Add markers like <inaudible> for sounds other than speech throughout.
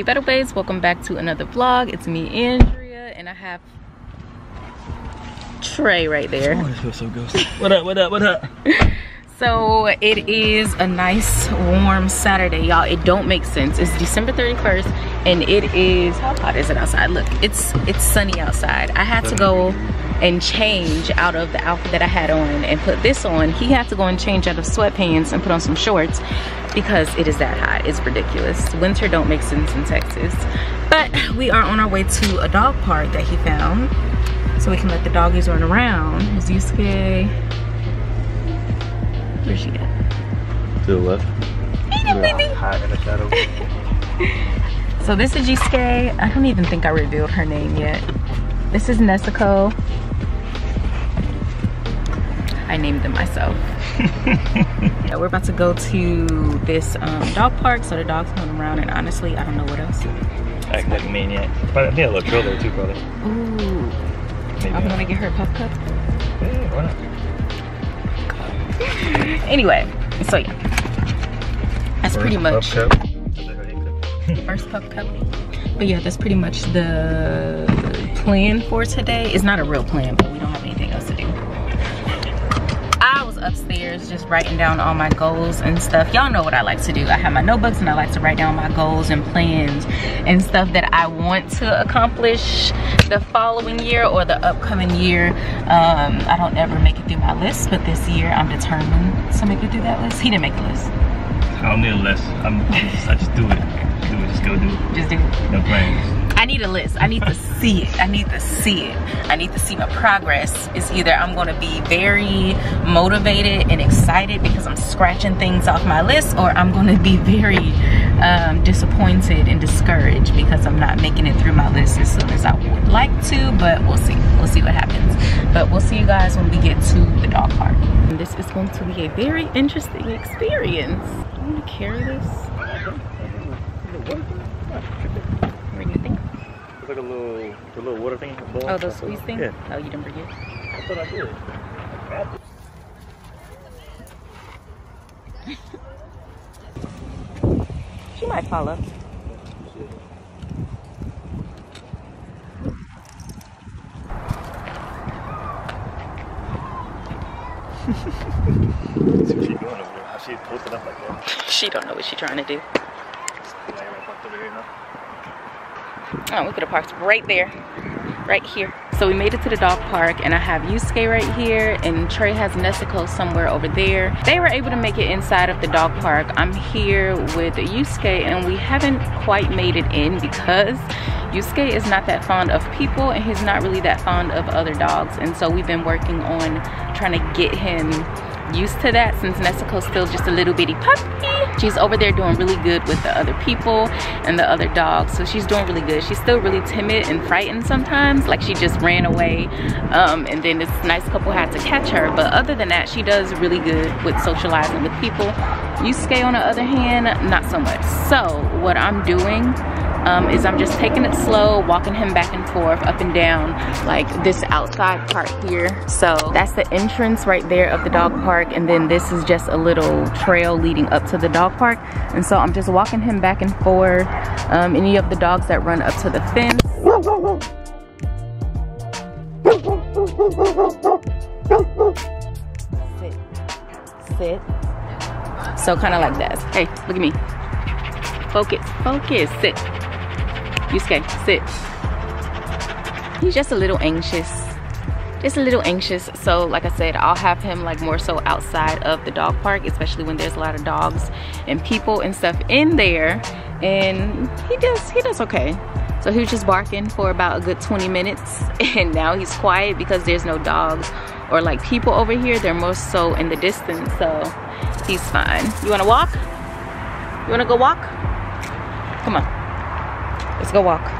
Hey Battle Babes, welcome back to another vlog. It's me, Andrea, and I have Trey right there. Oh, this feels so good. What up, what up, what up? <laughs> So it is a nice warm Saturday, y'all. It don't make sense. It's December 31st and it is, how hot is it outside? Look, it's it's sunny outside. I had to go and change out of the outfit that I had on and put this on. He had to go and change out of sweatpants and put on some shorts because it is that hot. It's ridiculous. Winter don't make sense in Texas. But we are on our way to a dog park that he found so we can let the doggies run around. Is Yusuke? Where's she at? To the left. Hot in the shadow. <laughs> So this is Yusuke. I don't even think I revealed her name yet. This is Nezuko. I named them myself. <laughs> yeah, we're about to go to this um, dog park so the dogs run around and honestly, I don't know what else. Act like a maniac. But I think a little drill there too, probably. Ooh, Maybe. I'm gonna get her a pup cup. Yeah, why not? Anyway, so yeah. That's pretty much first cup. But yeah, that's pretty much the plan for today. It's not a real plan, but we don't have anything else to do. I was upstairs just writing down all my goals and stuff. Y'all know what I like to do. I have my notebooks and I like to write down my goals and plans and stuff that I want to accomplish the following year or the upcoming year. Um, I don't ever make it through my list, but this year I'm determined to make it through that list. He didn't make a list. I don't need a list. I'm, I just do it. Just do it. Just do it. No plans. I need a list. I need to <laughs> see it. I need to see it. I need to see my progress. It's either I'm going to be very motivated and excited because I'm scratching things off my list, or I'm going to be very um, disappointed and discouraged because I'm not making it through my list as soon as I would like to. But we'll see. We'll see what happens. But we'll see you guys when we get to the dog park. And this is going to be a very interesting experience. I'm going to carry this. Bring the thing. It's like a little, the little water thing. Bowl. Oh, the squeeze thing? Yeah. Oh, you didn't bring it? I thought I did. <laughs> She might follow. See what she doing over there. How she posted up like that. She don't know what she's trying to do. Now you're like parked over here now. Oh, we could have parked right there, right here. So we made it to the dog park and I have Yusuke right here and Trey has Nezuko somewhere over there. They were able to make it inside of the dog park. I'm here with Yusuke and we haven't quite made it in because Yusuke is not that fond of people and he's not really that fond of other dogs. And so we've been working on trying to get him used to that since Nezuko's still just a little bitty puppy. She's over there doing really good with the other people and the other dogs. So she's doing really good. She's still really timid and frightened sometimes. Like she just ran away um, and then this nice couple had to catch her. But other than that, she does really good with socializing with people. Yusuke on the other hand, not so much. So what I'm doing um, is I'm just taking it slow, walking him back and forth, up and down, like this outside part here. So that's the entrance right there of the dog park. And then this is just a little trail leading up to the dog park. And so I'm just walking him back and forth. Um, any of the dogs that run up to the fence. Sit, sit. So kind of like this. Hey, look at me. Focus, focus, sit. Yusuke, sit. He's just a little anxious. Just a little anxious. So like I said, I'll have him like more so outside of the dog park, especially when there's a lot of dogs and people and stuff in there. And he does, he does okay. So he was just barking for about a good 20 minutes <laughs> and now he's quiet because there's no dogs or like people over here. They're more so in the distance, so he's fine. You wanna walk? You wanna go walk? Come on. Let's go walk.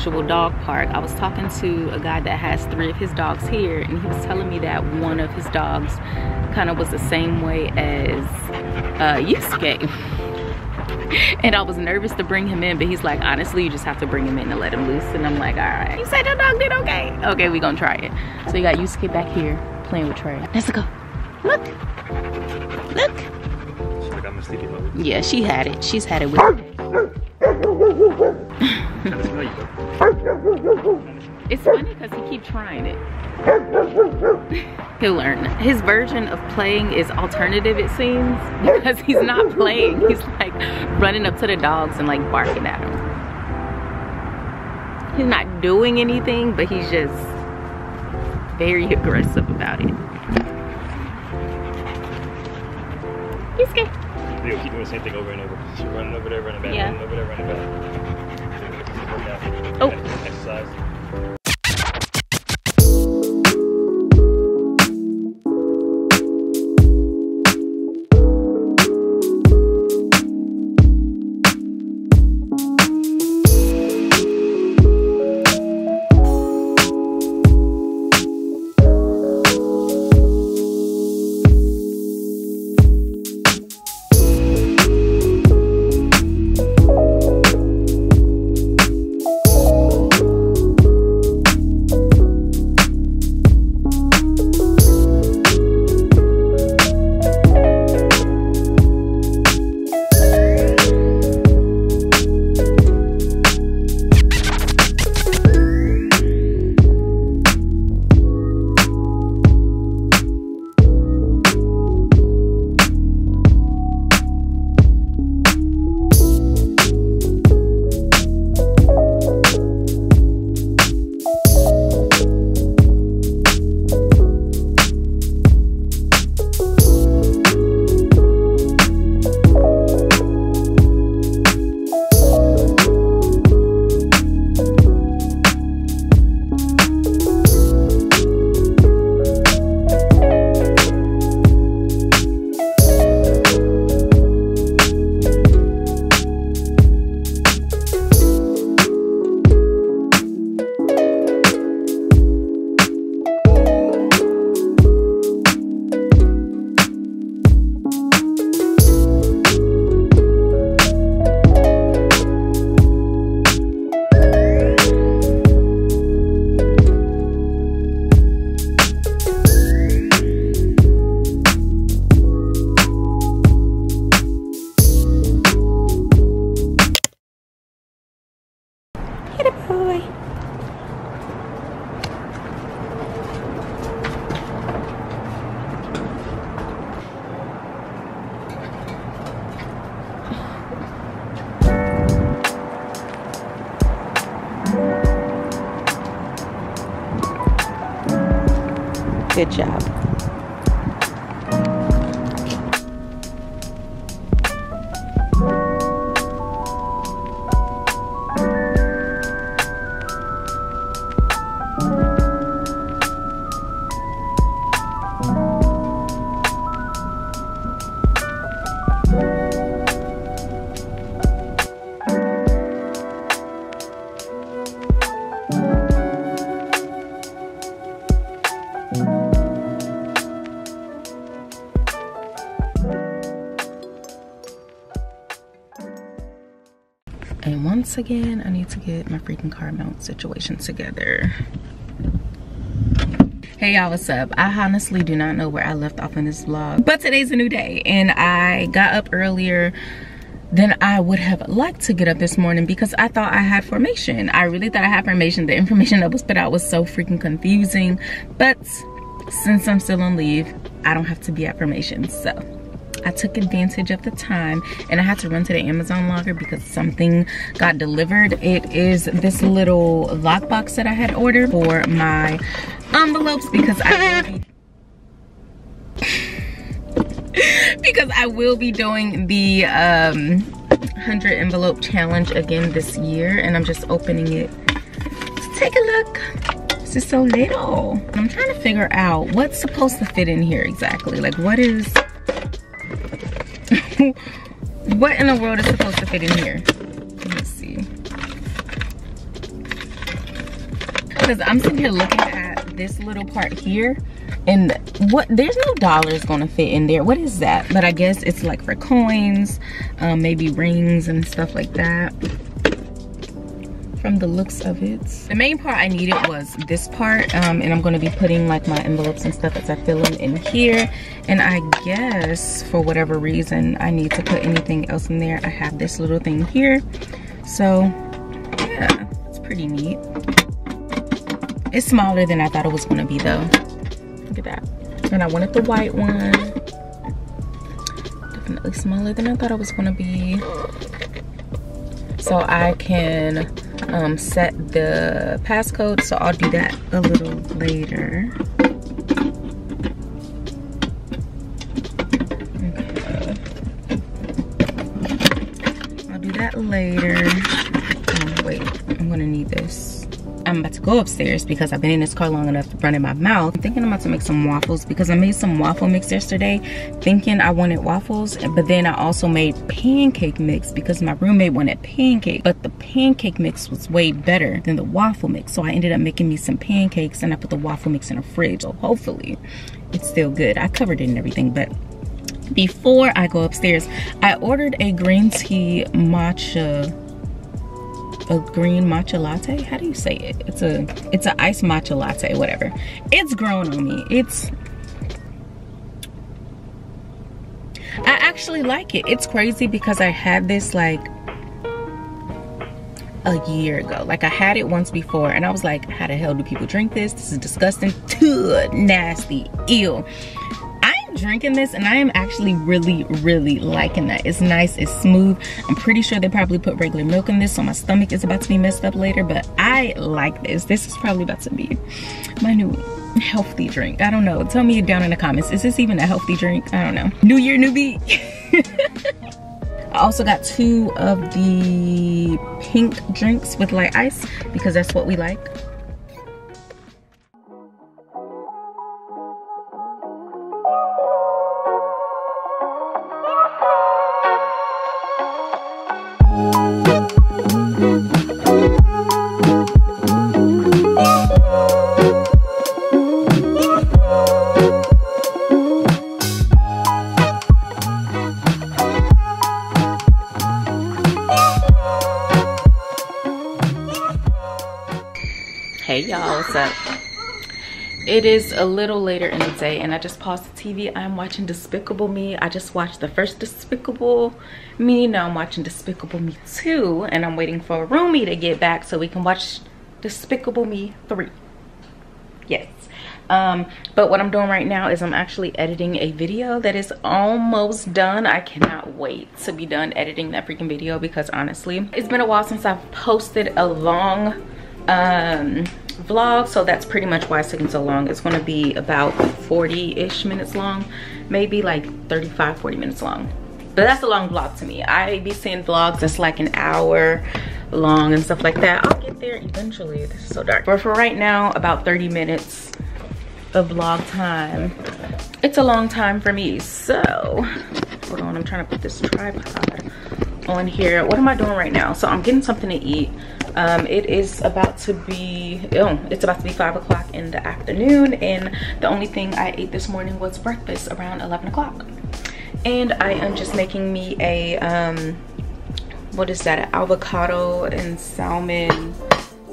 Actual dog park. I was talking to a guy that has three of his dogs here and he was telling me that one of his dogs kind of was the same way as uh, Yusuke. <laughs> and I was nervous to bring him in, but he's like, honestly, you just have to bring him in and let him loose. And I'm like, all right. You said your dog did okay. Okay, we gonna try it. So you got Yusuke back here playing with Trey. Let's go. Look. Look. Like I'm a sleepy mode. Yeah, she had it. She's had it with He'll learn. His version of playing is alternative, it seems, <laughs> because he's not playing. He's like running up to the dogs and like barking at them. He's not doing anything, but he's just very aggressive about it. He's scared. They keep doing the same thing over and over. She's running over there, running back, Yeah. running over there, running back. Oh. Exercise. And once again, I need to get my freaking car mount situation together. Hey y'all, what's up? I honestly do not know where I left off in this vlog, but today's a new day and I got up earlier than I would have liked to get up this morning because I thought I had formation. I really thought I had formation. The information that was put out was so freaking confusing, but since I'm still on leave, I don't have to be at formation, so I took advantage of the time and I had to run to the Amazon locker because something got delivered. It is this little lockbox that I had ordered for my envelopes because I because I will be doing the um, 100 envelope challenge again this year and I'm just opening it to take a look. This is so little. I'm trying to figure out what's supposed to fit in here exactly. Like what is, <laughs> what in the world is supposed to fit in here? Let's see. Because I'm sitting here looking at this little part here and what there's no dollars gonna fit in there. What is that? But i guess it's like for coins um, maybe rings and stuff like that. From the looks of it. The main part i needed was this part um, and i'm going to be putting like my envelopes and stuff as i fill them in here. And i guess for whatever reason i need to put anything else in there. I have this little thing here. So yeah it's pretty neat. It's smaller than i thought it was going to be though look at that. And i wanted the white one. Definitely smaller than i thought it was going to be. So i can um, set the passcode so I'll do that a little later to go upstairs because I've been in this car long enough to run in my mouth. I'm thinking I'm about to make some waffles because I made some waffle mix yesterday thinking I wanted waffles. But then I also made pancake mix because my roommate wanted pancake. But the pancake mix was way better than the waffle mix. So I ended up making me some pancakes and I put the waffle mix in the fridge. So hopefully it's still good. I covered it and everything, but before I go upstairs, I ordered a green tea matcha a green matcha latte? How do you say it? It's a it's an iced matcha latte whatever. It's grown on me. It's I actually like it. It's crazy because I had this like a year ago. Like I had it once before and I was like how the hell do people drink this? This is disgusting. Too <laughs> nasty. Ew drinking this and I am actually really, really liking that. It's nice, it's smooth. I'm pretty sure they probably put regular milk in this so my stomach is about to be messed up later, but I like this. This is probably about to be my new healthy drink. I don't know. Tell me down in the comments. Is this even a healthy drink? I don't know. New year, new me. <laughs> I also got two of the pink drinks with light ice because that's what we like. It is a little later in the day and i just paused the tv i'm watching despicable me. I just watched the first despicable me. Now i'm watching despicable me 2 and i'm waiting for roomie to get back so we can watch despicable me 3 yes. Um, but what i'm doing right now is i'm actually editing a video that is almost done. I cannot wait to be done editing that freaking video because honestly it's been a while since i've posted a long um vlog so that's pretty much why it's taking so long. It's going to be about 40-ish minutes long maybe like 35 40 minutes long. But that's a long vlog to me. I be seeing vlogs that's like an hour long and stuff like that. I'll get there eventually. This is so dark. But for right now about 30 minutes of vlog time. It's a long time for me so hold on i'm trying to put this tripod on here. What am i doing right now? So i'm getting something to eat. Um, it is about to be oh it's about to be five o'clock in the afternoon and the only thing i ate this morning was breakfast around 11 o'clock. And i am just making me a um what is that? An avocado and salmon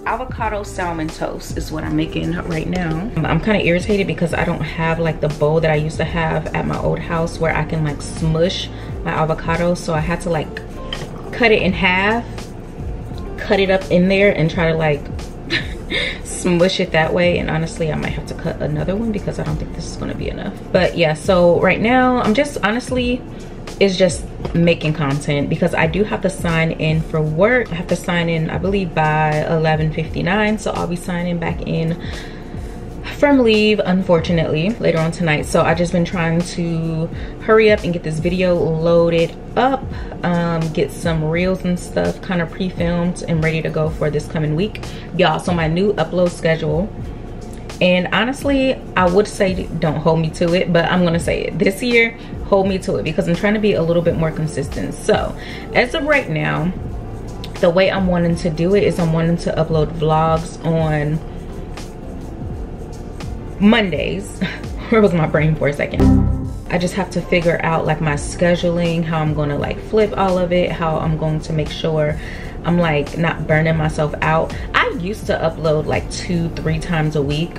avocado salmon toast is what i'm making right now. I'm kind of irritated because i don't have like the bowl that i used to have at my old house where i can like smush my avocado. So i had to like cut it in half cut it up in there and try to like <laughs> smush it that way. And honestly i might have to cut another one because i don't think this is going to be enough. But yeah so right now i'm just honestly is just making content because i do have to sign in for work. I have to sign in i believe by 11:59. so i'll be signing back in from leave unfortunately later on tonight. So i just been trying to hurry up and get this video loaded up um, get some reels and stuff kind of pre-filmed and ready to go for this coming week. Y'all so my new upload schedule and honestly i would say don't hold me to it but i'm gonna say it. This year hold me to it because i'm trying to be a little bit more consistent. So as of right now the way i'm wanting to do it is i'm wanting to upload vlogs on Mondays, <laughs> where was my brain for a second? I just have to figure out like my scheduling, how I'm gonna like flip all of it, how I'm going to make sure I'm like not burning myself out. I used to upload like two, three times a week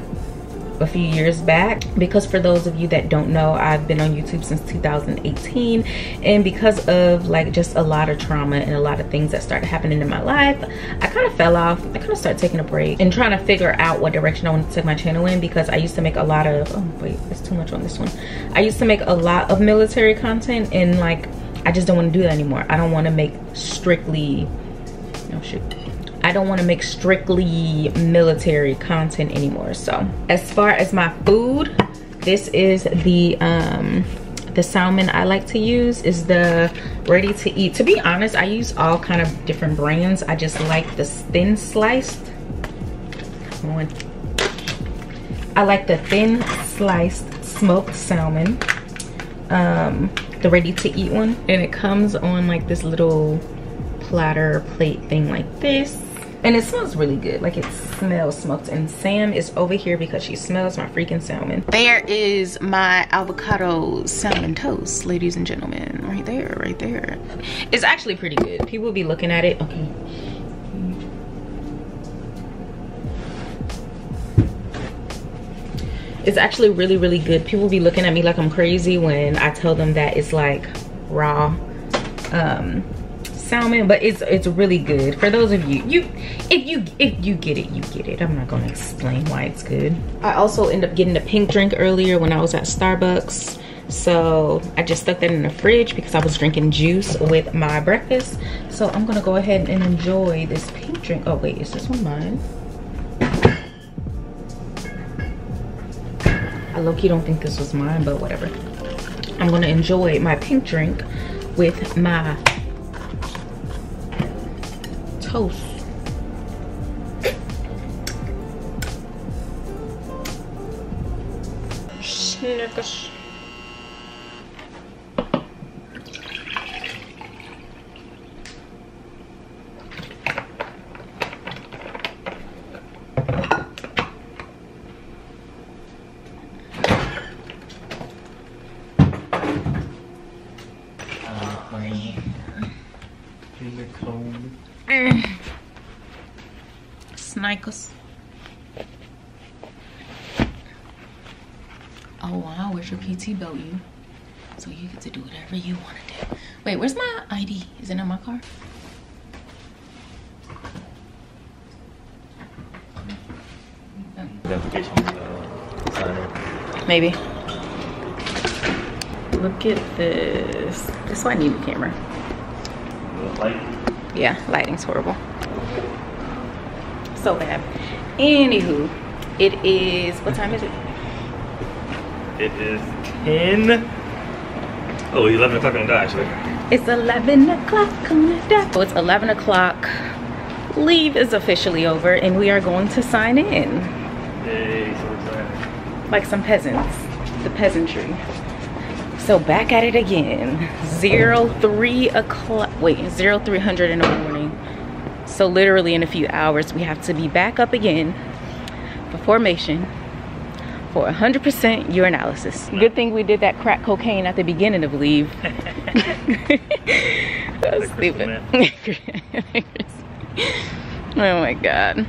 a few years back. Because for those of you that don't know I've been on YouTube since 2018 and because of like just a lot of trauma and a lot of things that started happening in my life I kind of fell off. I kind of started taking a break and trying to figure out what direction I want to take my channel in because I used to make a lot of oh wait there's too much on this one. I used to make a lot of military content and like I just don't want to do that anymore. I don't want to make strictly no shoot I don't want to make strictly military content anymore. So as far as my food, this is the um the salmon I like to use is the ready to eat. To be honest, I use all kind of different brands. I just like the thin sliced one. I like the thin sliced smoked salmon. Um, the ready to eat one. And it comes on like this little platter plate thing like this and it smells really good. Like it smells smoked. And sam is over here because she smells my freaking salmon. There is my avocado salmon toast ladies and gentlemen. Right there right there. It's actually pretty good. People will be looking at it. Okay. It's actually really really good. People will be looking at me like i'm crazy when i tell them that it's like raw. Um salmon but it's it's really good. For those of you you if you if you get it you get it. I'm not gonna explain why it's good. I also end up getting a pink drink earlier when i was at starbucks. So i just stuck that in the fridge because i was drinking juice with my breakfast. So i'm gonna go ahead and enjoy this pink drink. Oh wait is this one mine? I low-key don't think this was mine but whatever. I'm gonna enjoy my pink drink with my toast. Snickers. Snikers. Oh wow, where's your PT belt you? So you get to do whatever you want to do. Wait, where's my ID? Is it in my car? Maybe. Look at this. This is why I need the camera. Yeah, lighting's horrible so bad. Anywho it is what time is it? It is 10 oh 11 o'clock on the dot actually it's 11 o'clock on the dot. So it's 11 o'clock. Leave is officially over and we are going to sign in. Yay, so excited. like some peasants the peasantry. So back at it again. Zero three o'clock wait zero three hundred the morning so literally in a few hours, we have to be back up again for formation for 100% urinalysis. Good thing we did that crack cocaine at the beginning of leave. <laughs> That's stupid. <laughs> oh my God.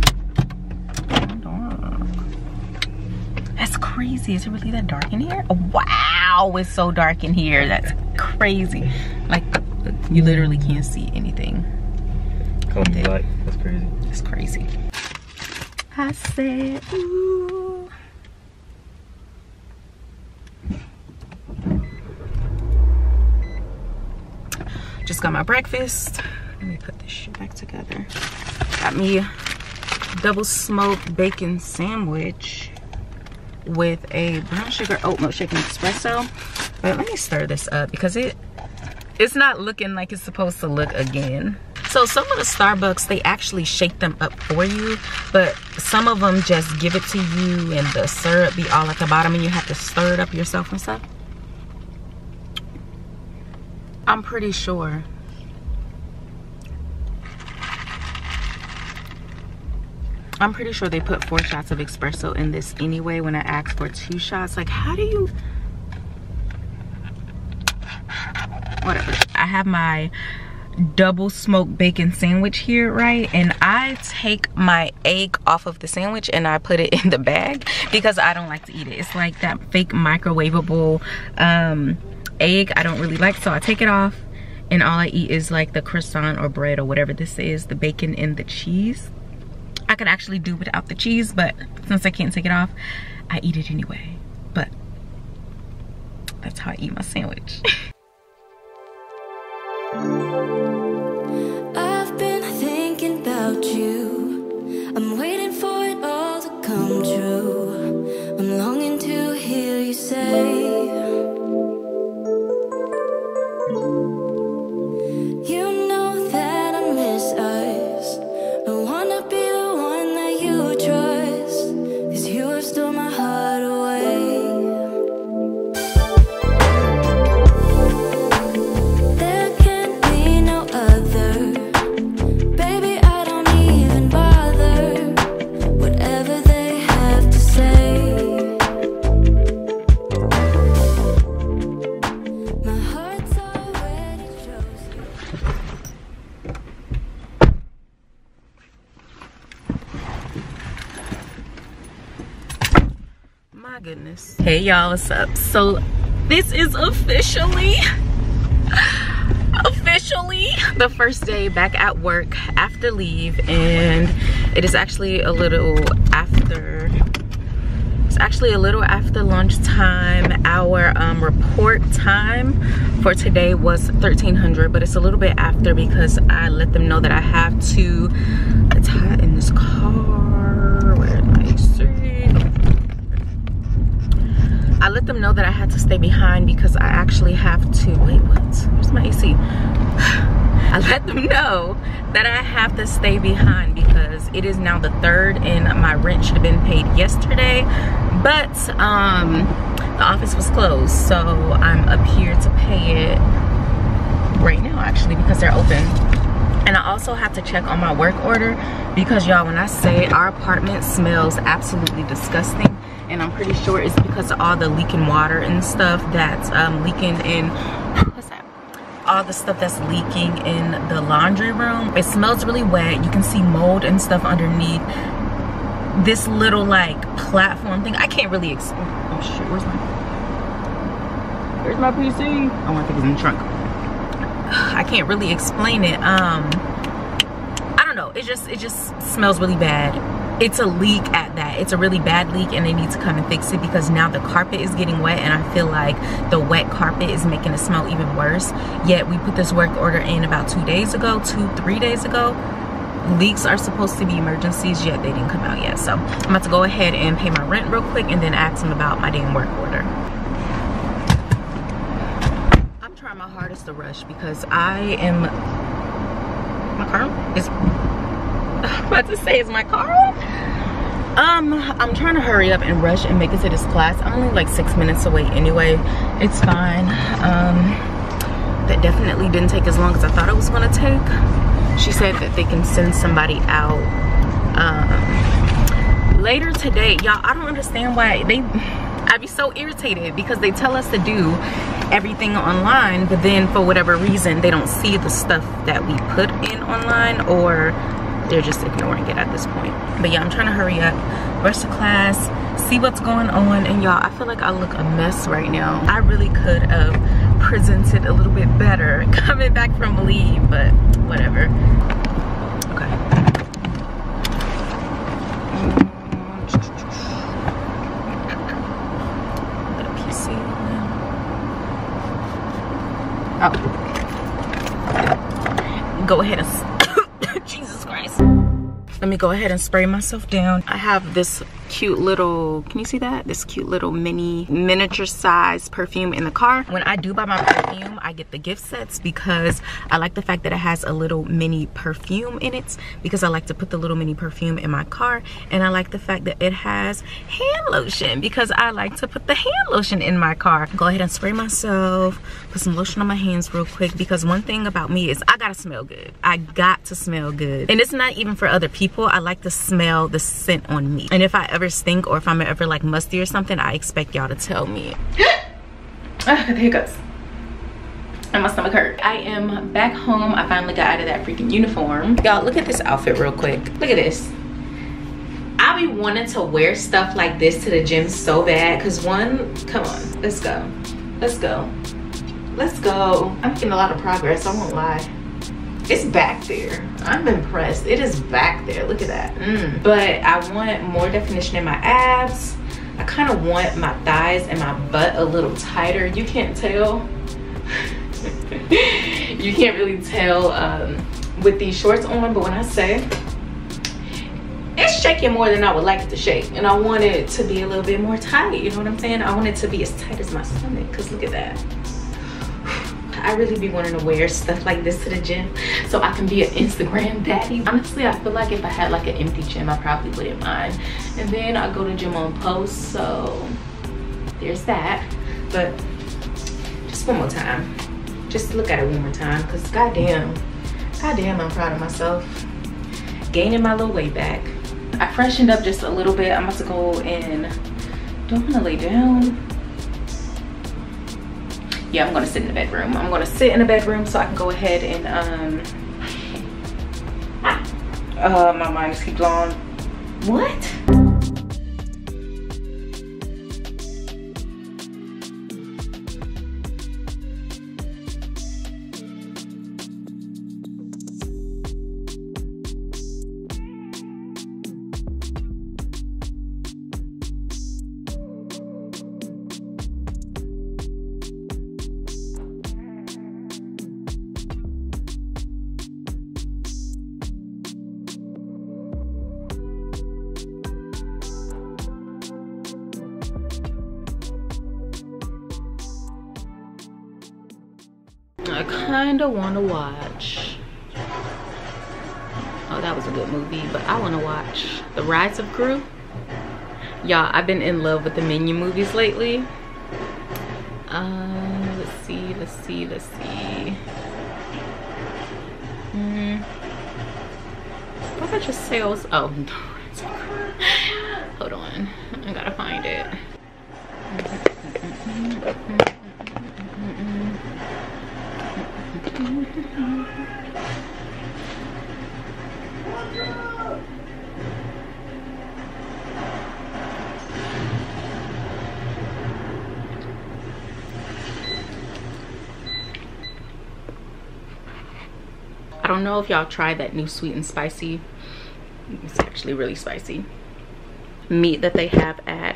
That's crazy. Is it really that dark in here? Oh, wow, it's so dark in here. That's crazy. Like, you literally can't see anything. Come black. That's crazy. It's crazy. I said, ooh. Just got my breakfast. Let me put this shit back together. Got me double smoked bacon sandwich with a brown sugar oat milk shaken espresso. But let me stir this up because it it's not looking like it's supposed to look again. So some of the Starbucks, they actually shake them up for you, but some of them just give it to you and the syrup be all at the bottom and you have to stir it up yourself and stuff. I'm pretty sure. I'm pretty sure they put four shots of espresso in this anyway when I asked for two shots. Like, how do you... Whatever. I have my double smoked bacon sandwich here, right? And I take my egg off of the sandwich and I put it <laughs> in the bag because I don't like to eat it. It's like that fake microwavable um, egg I don't really like. So I take it off and all I eat is like the croissant or bread or whatever this is, the bacon and the cheese. I could actually do without the cheese, but since I can't take it off, I eat it anyway. But that's how I eat my sandwich. <laughs> Hey y'all, what's up? So this is officially officially the first day back at work after leave and it is actually a little after it's actually a little after lunchtime our um, report time for today was 1300 but it's a little bit after because i let them know that i have to it's hot in this car I let them know that I had to stay behind because I actually have to, wait, what? Where's my AC? <sighs> I let them know that I have to stay behind because it is now the third and my rent should have been paid yesterday. But um, the office was closed. So I'm up here to pay it right now actually because they're open and I also have to check on my work order because y'all when I say our apartment smells absolutely disgusting and I'm pretty sure it's because of all the leaking water and stuff that's um, leaking in what's that? All the stuff that's leaking in the laundry room. It smells really wet. You can see mold and stuff underneath. This little like platform thing. I can't really explain oh shit where's my where's my PC oh I think it's in the trunk. I can't really explain it. Um, I don't know. It just it just smells really bad. It's a leak at that. It's a really bad leak and they need to come and fix it because now the carpet is getting wet and I feel like the wet carpet is making it smell even worse. Yet we put this work order in about two days ago, two, three days ago. Leaks are supposed to be emergencies, yet they didn't come out yet. So I'm about to go ahead and pay my rent real quick and then ask them about my damn work order. I'm trying my hardest to rush because I am my car is about to say is my car on? um I'm trying to hurry up and rush and make it to this class. I'm only like six minutes away anyway. It's fine. Um that definitely didn't take as long as I thought it was gonna take. She said that they can send somebody out um later today. Y'all I don't understand why they I'd be so irritated because they tell us to do everything online, but then for whatever reason, they don't see the stuff that we put in online or they're just ignoring it at this point. But yeah, I'm trying to hurry up, rush to class, see what's going on. And y'all, I feel like I look a mess right now. I really could have presented a little bit better <laughs> coming back from leave, but whatever. Okay. Oh. Go ahead and. Let me go ahead and spray myself down. I have this cute little, can you see that? This cute little mini miniature size perfume in the car. When I do buy my perfume, I get the gift sets because I like the fact that it has a little mini perfume in it because I like to put the little mini perfume in my car. And I like the fact that it has hand lotion because I like to put the hand lotion in my car. Go ahead and spray myself, put some lotion on my hands real quick because one thing about me is I gotta smell good. I got to smell good. And it's not even for other people I like to smell the scent on me. And if I ever stink or if I'm ever like musty or something, I expect y'all to tell me. <gasps> ah, the hiccups. And my stomach hurt. I am back home. I finally got out of that freaking uniform. Y'all, look at this outfit real quick. Look at this. I be wanting to wear stuff like this to the gym so bad. Cause one, come on, let's go. Let's go. Let's go. I'm making a lot of progress, I won't lie. It's back there. I'm impressed. It is back there. Look at that. Mm. But I want more definition in my abs. I kind of want my thighs and my butt a little tighter. You can't tell. <laughs> you can't really tell um, with these shorts on, but when I say it's shaking more than I would like it to shake. And I want it to be a little bit more tight, you know what I'm saying? I want it to be as tight as my stomach, cause look at that. I really be wanting to wear stuff like this to the gym so I can be an Instagram daddy. Honestly, I feel like if I had like an empty gym, I probably wouldn't mind. And then I go to gym on post, so there's that. But just one more time just look at it one more time because goddamn goddamn i'm proud of myself gaining my little weight back i freshened up just a little bit i'm about to go and do i want to lay down yeah i'm gonna sit in the bedroom. I'm gonna sit in the bedroom so i can go ahead and um uh my mind just keeps on what watch. Oh, that was a good movie, but I want to watch The Rise of Gru. Y'all, I've been in love with the Minion movies lately. Uh, let's see, let's see, let's see. Hmm. What just sales? Oh. <laughs> Hold on, I gotta find it. I don't know if y'all tried that new sweet and spicy. It's actually really spicy. Meat that they have at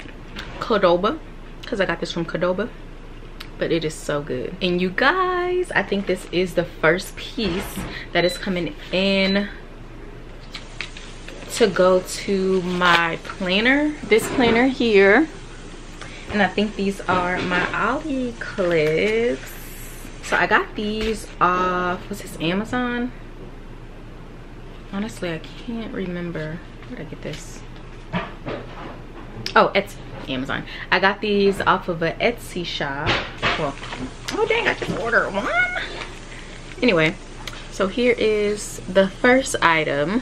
Qdoba. Because I got this from Qdoba. But it is so good. And you guys, I think this is the first piece that is coming in to go to my planner. This planner here. And I think these are my Ollie clips. So I got these off, what's this, Amazon? Honestly, I can't remember. Where did I get this? Oh, it's Amazon. I got these off of an Etsy shop. Well, oh dang, I just order one. Anyway, so here is the first item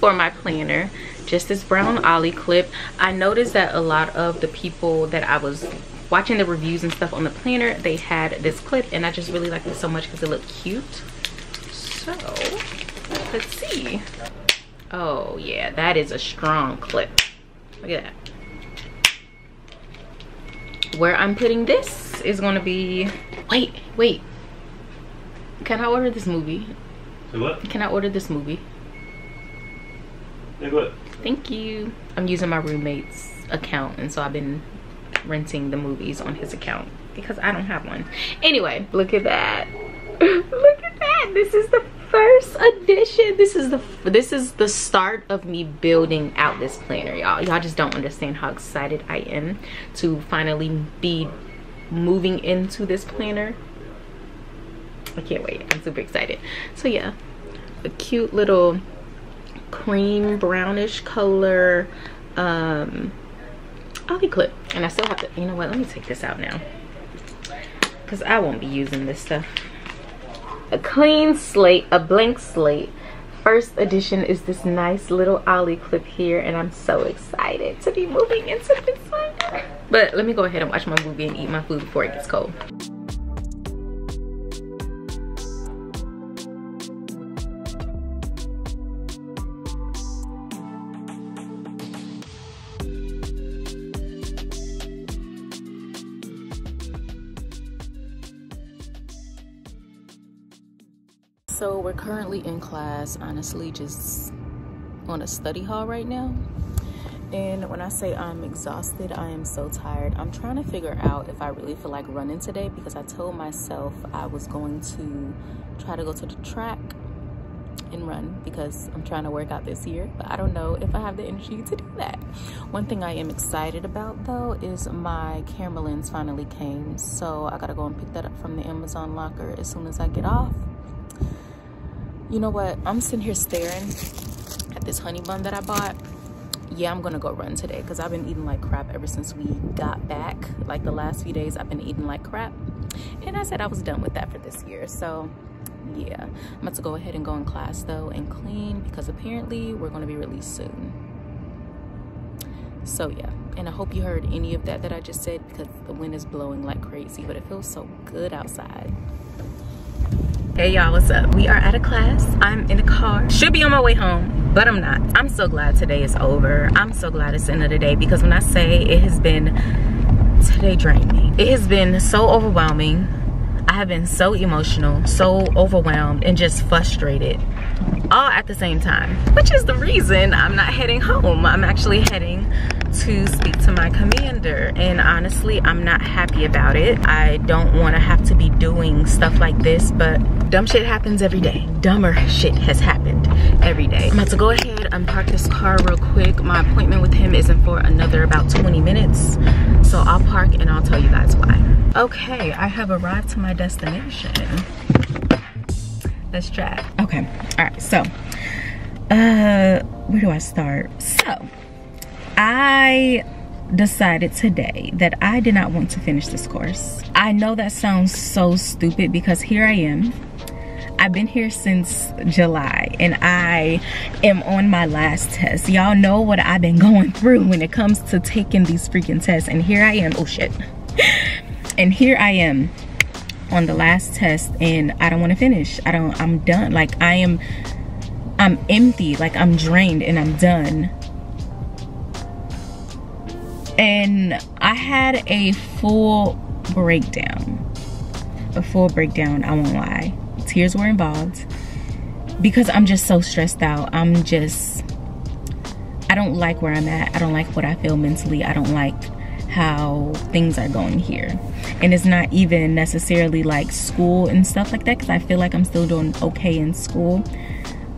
for my planner. Just this brown Ollie clip. I noticed that a lot of the people that I was watching the reviews and stuff on the planner, they had this clip and I just really liked it so much because it looked cute. So, let's see. Oh yeah, that is a strong clip. Look at that where i'm putting this is going to be wait wait. Can i order this movie? Say what? can i order this movie? Say what? thank you. I'm using my roommate's account and so i've been renting the movies on his account because i don't have one. Anyway look at that. <laughs> Look at that. This is the first edition. This is the this is the start of me building out this planner y'all. Y'all just don't understand how excited i am to finally be moving into this planner. I can't wait. I'm super excited. So yeah. A cute little cream brownish color um Ollie clip. And i still have to you know what? Let me take this out now. Because i won't be using this stuff a clean slate, a blank slate, first edition is this nice little ollie clip here and i'm so excited to be moving into this one. But let me go ahead and watch my movie and eat my food before it gets cold so we're currently in class honestly just on a study hall right now. And when i say i'm exhausted i am so tired. I'm trying to figure out if i really feel like running today because i told myself i was going to try to go to the track and run because i'm trying to work out this year. But i don't know if i have the energy to do that. One thing i am excited about though is my camera lens finally came. So i gotta go and pick that up from the amazon locker as soon as i get off you know what? I'm sitting here staring at this honey bun that i bought. Yeah i'm gonna go run today because i've been eating like crap ever since we got back. Like the last few days i've been eating like crap. And i said i was done with that for this year so yeah. I'm about to go ahead and go in class though and clean because apparently we're going to be released soon. So yeah. And i hope you heard any of that that i just said because the wind is blowing like crazy but it feels so good outside Hey y'all, what's up? We are at a class. I'm in the car. Should be on my way home, but I'm not. I'm so glad today is over. I'm so glad it's the end of the day because when I say it has been, today drained me. It has been so overwhelming. I have been so emotional, so overwhelmed, and just frustrated all at the same time, which is the reason I'm not heading home. I'm actually heading to speak to my commander and honestly i'm not happy about it. I don't want to have to be doing stuff like this but dumb shit happens every day. Dumber shit has happened every day. I'm about to go ahead and park this car real quick. My appointment with him isn't for another about 20 minutes so i'll park and i'll tell you guys why. Okay i have arrived to my destination. Let's try okay all right so uh where do i start? So I decided today that I did not want to finish this course. I know that sounds so stupid because here I am. I've been here since July and I am on my last test. Y'all know what I've been <laughs> going through when it comes to taking these freaking tests and here I am, oh shit. <laughs> and here I am on the last test and I don't want to finish. I don't, I'm done. Like I am, I'm empty, like I'm drained and I'm done and I had a full breakdown. A full breakdown, I won't lie. Tears were involved because I'm just so stressed out. I'm just, I don't like where I'm at. I don't like what I feel mentally. I don't like how things are going here. And it's not even necessarily like school and stuff like that because I feel like I'm still doing okay in school.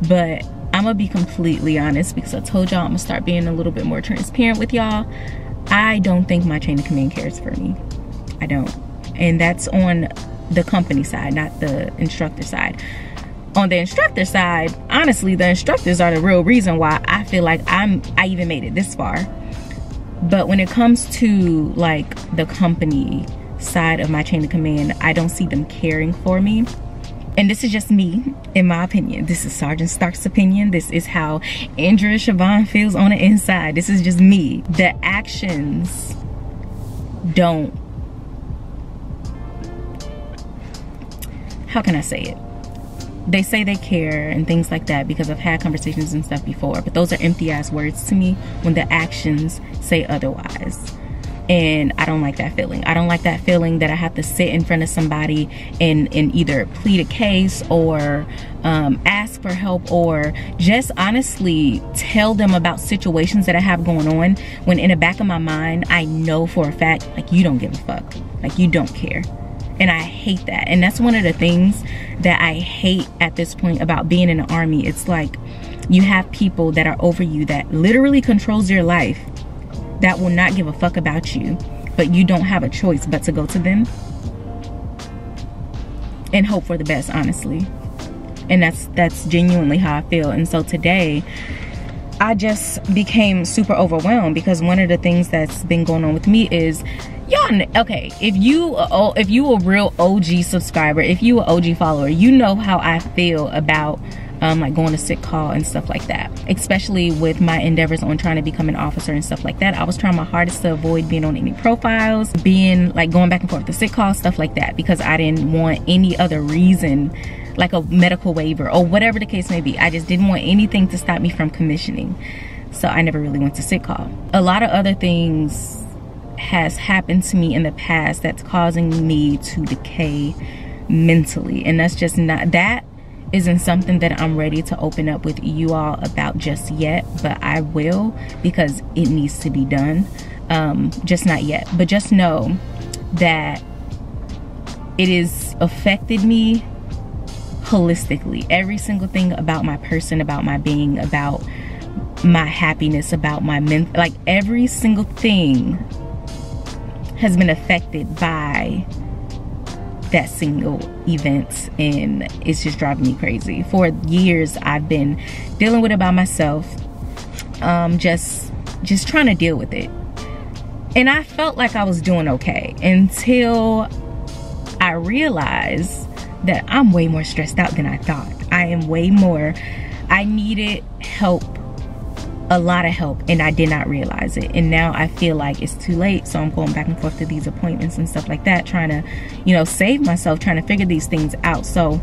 But I'm gonna be completely honest because I told y'all I'm gonna start being a little bit more transparent with y'all. I don't think my chain of command cares for me. I don't. And that's on the company side, not the instructor side. On the instructor side, honestly, the instructors are the real reason why I feel like I'm I even made it this far. But when it comes to like the company side of my chain of command, I don't see them caring for me and this is just me in my opinion. This is sergeant stark's opinion. This is how Andrea Shavon feels on the inside. This is just me. The actions don't. How can i say it? They say they care and things like that because I've had conversations and stuff before, but those are empty ass words to me when the actions say otherwise and I don't like that feeling. I don't like that feeling that I have to sit in front of somebody and, and either plead a case or um, ask for help or just honestly tell them about situations that I have going on when in the back of my mind, I know for a fact, like you don't give a fuck. Like you don't care. And I hate that. And that's one of the things that I hate at this point about being in the army. It's like you have people that are over you that literally controls your life that will not give a fuck about you, but you don't have a choice but to go to them and hope for the best, honestly. And that's that's genuinely how I feel. And so today, I just became super overwhelmed because one of the things that's been going on with me is y'all okay if you if you a real og subscriber if you an og follower you know how i feel about um, like going to sick call and stuff like that. Especially with my endeavors on trying to become an officer and stuff like that. I was trying my hardest to avoid being on any profiles, being like going back and forth to sick call, stuff like that, because I didn't want any other reason like a medical waiver or whatever the case may be. I just didn't want anything to stop me from commissioning. So I never really went to sick call. A lot of other things has happened to me in the past that's causing me to decay mentally. And that's just not, that isn't something that I'm ready to open up with you all about just yet, but I will because it needs to be done. Um, just not yet. But just know that it has affected me holistically. Every single thing about my person, about my being, about my happiness, about my men, like every single thing has been affected by that single event and it's just driving me crazy. For years I've been dealing with it by myself. Um just just trying to deal with it. And I felt like I was doing okay until I realized that I'm way more stressed out than I thought. I am way more I needed help a lot of help and I did not realize it. And now I feel like it's too late. So I'm going back and forth to these appointments and stuff like that, trying to, you know, save myself, trying to figure these things out. So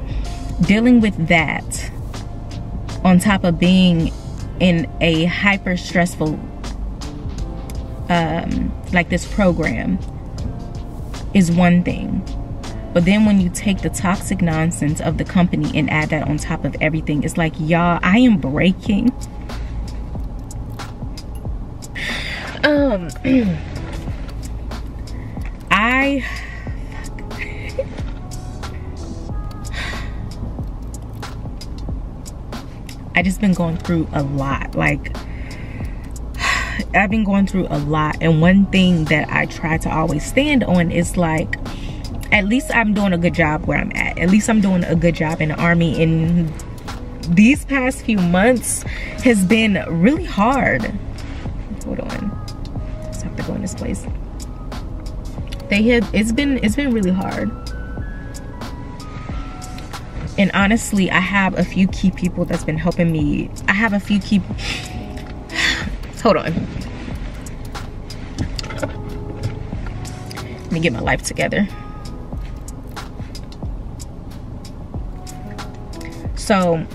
dealing with that on top of being in a hyper stressful, um, like this program is one thing. But then when you take the toxic nonsense of the company and add that on top of everything, it's like, y'all, I am breaking. Um, <clears throat> I. I just been going through a lot. Like, <sighs> I've been going through a lot. And one thing that I try to always stand on is like, at least I'm doing a good job where I'm at. At least I'm doing a good job in the army. And these past few months has been really hard. Hold on to go in this place. They have it's been it's been really hard. And honestly i have a few key people that's been helping me. I have a few key <sighs> hold on. Let me get my life together. So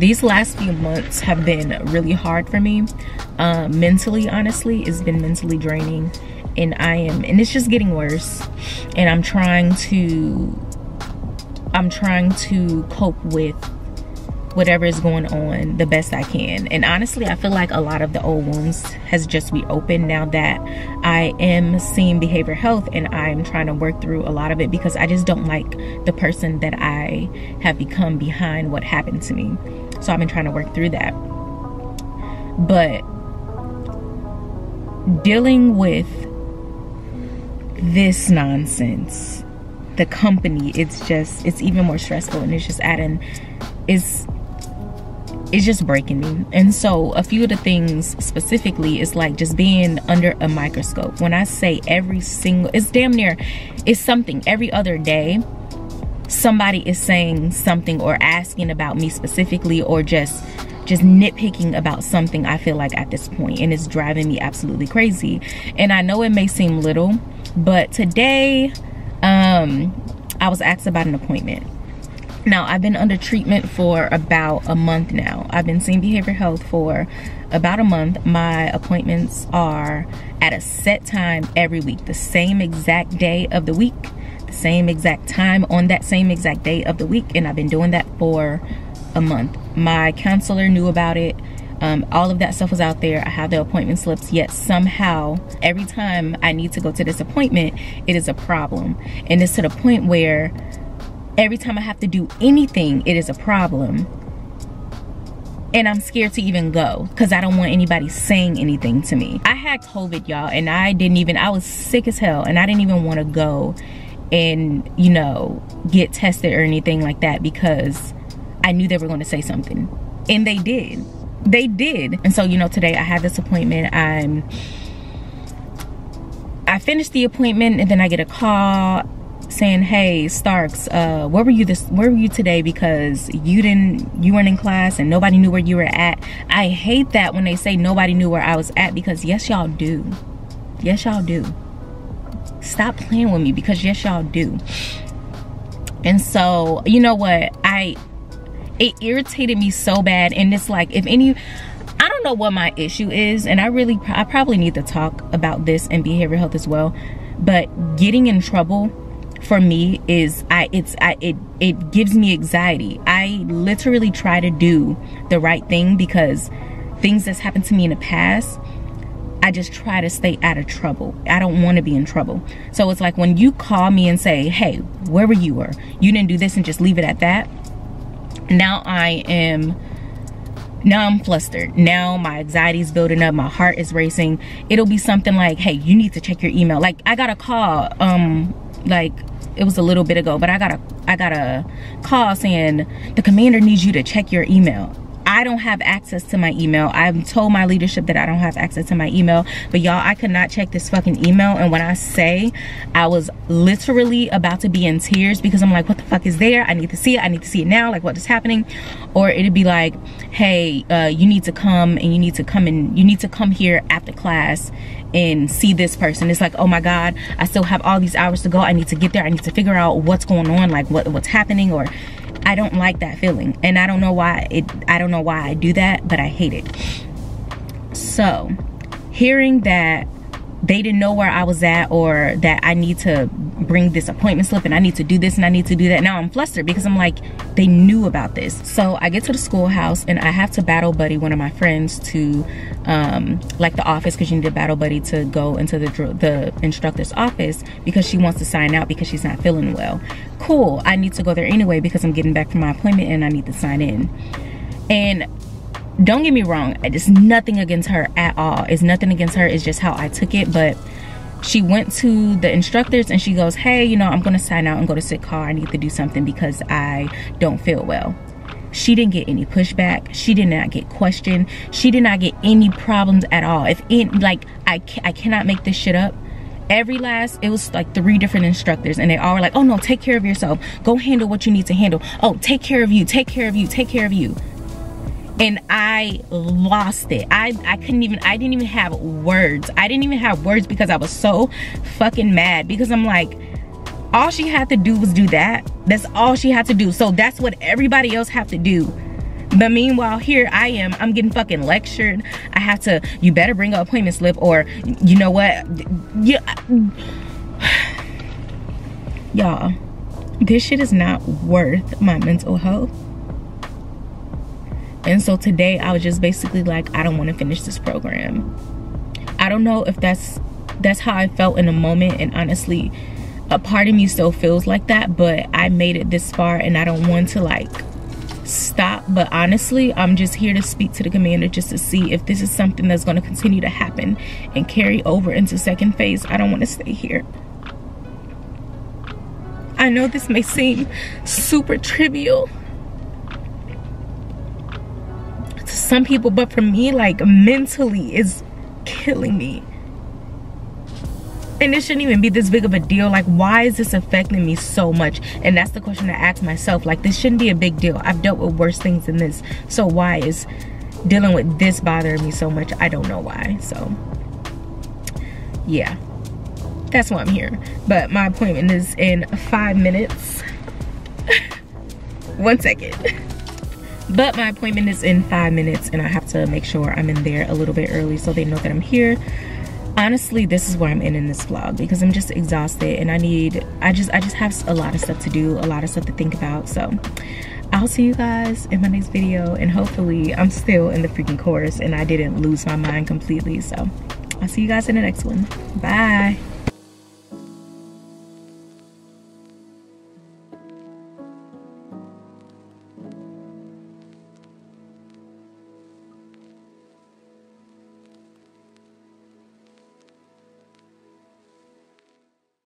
these last few months have been really hard for me uh, mentally honestly it's been mentally draining and i am and it's just getting worse and i'm trying to i'm trying to cope with whatever is going on the best I can. And honestly, I feel like a lot of the old wounds has just reopened now that I am seeing behavior health and I'm trying to work through a lot of it because I just don't like the person that I have become behind what happened to me. So I've been trying to work through that. But dealing with this nonsense, the company, it's just, it's even more stressful and it's just adding, it's, it's just breaking me. And so a few of the things specifically is like just being under a microscope. When I say every single, it's damn near, it's something every other day somebody is saying something or asking about me specifically or just just nitpicking about something I feel like at this point and it's driving me absolutely crazy. And I know it may seem little, but today um I was asked about an appointment. Now, I've been under treatment for about a month now. I've been seeing behavioral health for about a month. My appointments are at a set time every week, the same exact day of the week same exact time on that same exact day of the week and I've been doing that for a month. My counselor knew about it. Um, all of that stuff was out there. I have the appointment slips, yet somehow every time I need to go to this appointment, it is a problem. And it's to the point where every time I have to do anything, it is a problem. And I'm scared to even go because I don't want anybody saying anything to me. I had COVID, y'all, and I didn't even, I was sick as hell and I didn't even want to go and you know get tested or anything like that because I knew they were going to say something and they did they did and so you know today I had this appointment I'm I finished the appointment and then I get a call saying, "Hey, Starks, uh, where were you this? Where were you today? Because you didn't, you weren't in class, and nobody knew where you were at." I hate that when they say nobody knew where I was at because yes, y'all do. Yes, y'all do. Stop playing with me because yes, y'all do. And so, you know what? I it irritated me so bad, and it's like if any. I don't know what my issue is, and I really, I probably need to talk about this in behavioral health as well. But getting in trouble for me is I it's I it it gives me anxiety. I literally try to do the right thing because things that's happened to me in the past I just try to stay out of trouble. I don't want to be in trouble. So it's like when you call me and say, hey, where were you or you didn't do this and just leave it at that. Now I am now I'm flustered. Now my anxiety is building up. My heart is racing. It'll be something like, hey, you need to check your email. Like I got a call, um, like it was a little bit ago, but I got a I got a call saying the commander needs you to check your email. I don't have access to my email. I've told my leadership that I don't have access to my email. But y'all, I could not check this fucking email. And when I say I was literally about to be in tears because I'm like, what the fuck is there? I need to see it. I need to see it now. Like what is happening? Or it'd be like, hey, uh, you need to come and you need to come and you need to come here after class and see this person it's like oh my god i still have all these hours to go i need to get there i need to figure out what's going on like what what's happening or I don't like that feeling. And I don't know why it I don't know why I do that, but I hate it. So, hearing that they didn't know where I was at or that I need to bring this appointment slip and I need to do this and I need to do that. Now I'm flustered because I'm like, they knew about this. So I get to the schoolhouse and I have to battle buddy one of my friends to um, like the office because you need a battle buddy to go into the, the instructor's office because she wants to sign out because she's not feeling well. Cool, I need to go there anyway because I'm getting back from my appointment and I need to sign in. And don't get me wrong it's nothing against her at all. It's nothing against her it's just how i took it but she went to the instructors and she goes hey you know i'm gonna sign out and go to sick call i need to do something because i don't feel well. She didn't get any pushback. She did not get questioned. She did not get any problems at all. If in like i i cannot make this shit up. Every last it was like three different instructors and they all were like oh no take care of yourself. Go handle what you need to handle. Oh take care of you take care of you take care of you and I lost it. I, I couldn't even, I didn't even have words. I didn't even have words because I was so fucking mad because I'm like, all she had to do was do that. That's all she had to do. So that's what everybody else have to do. But meanwhile, here I am, I'm getting fucking lectured. I have to, you better bring an appointment slip or you know what? Yeah. <sighs> Y'all, this shit is not worth my mental health and so today I was just basically like, I don't want to finish this program. I don't know if that's that's how I felt in a moment. And honestly, a part of me still feels like that, but I made it this far and I don't want to like stop. But honestly, I'm just here to speak to the commander just to see if this is something that's going to continue to happen and carry over into second phase. I don't want to stay here. I know this may seem super trivial some people but for me like mentally is killing me. And it shouldn't even be this big of a deal. Like why is this affecting me so much? And that's the question i ask myself. Like this shouldn't be a big deal. I've dealt with worse things than this. So why is dealing with this bothering me so much? I don't know why. So yeah. That's why i'm here. But my appointment is in five minutes. <laughs> One second <laughs> but my appointment is in five minutes and I have to make sure I'm in there a little bit early so they know that I'm here. Honestly this is where I'm in in this vlog because I'm just exhausted and I need I just I just have a lot of stuff to do a lot of stuff to think about. So I'll see you guys in my next video and hopefully I'm still in the freaking course and I didn't lose my mind completely. So I'll see you guys in the next one. Bye